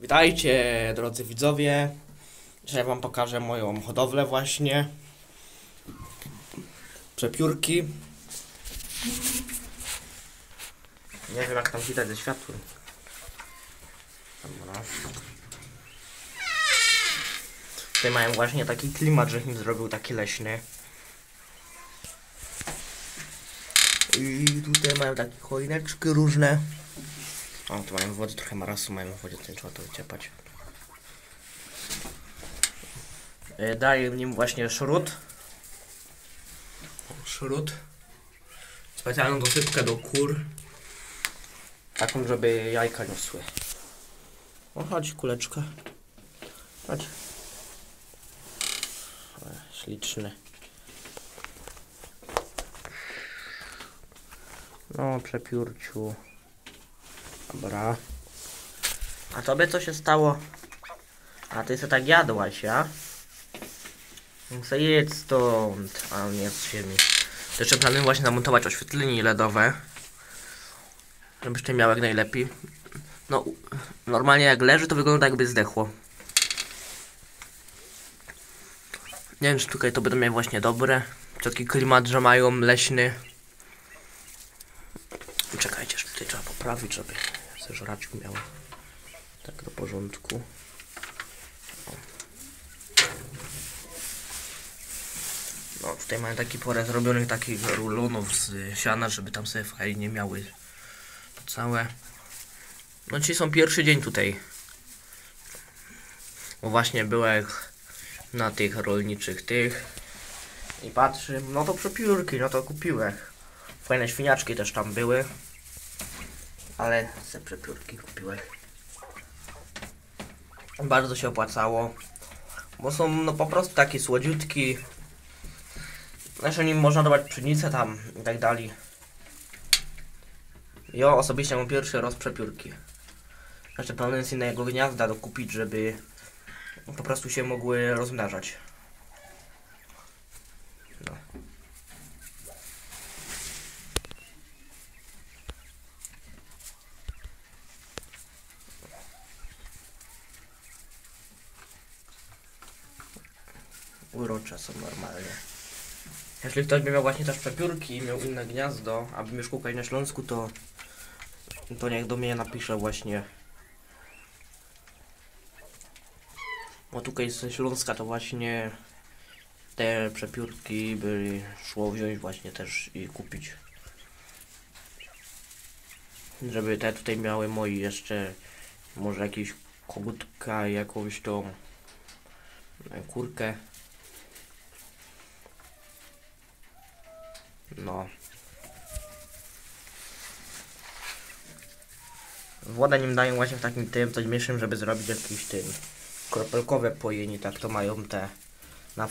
Witajcie drodzy widzowie. Dzisiaj wam pokażę moją hodowlę właśnie. Przepiórki. Nie wiem jak tam widać ze światłem. Dobra. Tutaj mają właśnie taki klimat, że im zrobił taki leśny. I tutaj mają takie choineczki różne. O, tu mają w wodzie trochę marasu, mają w wodzie, tutaj trzeba to wyciepać. E, Daję nim właśnie szrut. Szrut. Specjalną dosypkę do kur. Taką, żeby jajka niosły. O, chodź kuleczka. Chodź. Śliczny. No, przepiórciu. Dobra. A tobie co się stało? A ty se tak jadłaś, ja? Se jedz stąd. A jest z ziemi. Jeszcze planuję właśnie zamontować oświetlenie LEDowe. Żebyście miał jak najlepiej. No, normalnie jak leży, to wygląda jakby zdechło. Nie wiem, czy tutaj to będą miał właśnie dobre. Taki klimat, że mają leśny. Czekajcie, że tutaj trzeba poprawić, żeby zeżrać miał tak do porządku. O. No, tutaj mają taki porę zrobionych takich rulonów z siana, żeby tam sobie fajnie miały to całe. No dzisiaj są pierwszy dzień tutaj. Bo właśnie byłem na tych rolniczych tych i patrzę, no to przepiórki, no to kupiłem. Fajne świniaczki też tam były. Ale se przepiórki kupiłem. Bardzo się opłacało. Bo są no po prostu takie słodziutki. Jeszcze nim można dawać pszenicę tam i tak dalej. Ja osobiście mam pierwszy raz przepiórki. Jeszcze planuję z innego gniazda dokupić, żeby po prostu się mogły rozmnażać. Urocze są normalnie. Jeśli ktoś by miał właśnie też przepiórki i miał inne gniazdo, aby mnie szukać na Śląsku, to to niech do mnie napisze właśnie. Bo tutaj ze Śląska to właśnie te przepiórki by szło wziąć właśnie też i kupić. Żeby te tutaj miały moi jeszcze może jakiś kogutka, jakąś tą e, kurkę. No. Wodę nim dają właśnie w takim tym coś mniejszym, żeby zrobić jakiś tym kropelkowe pojenie, tak to mają te na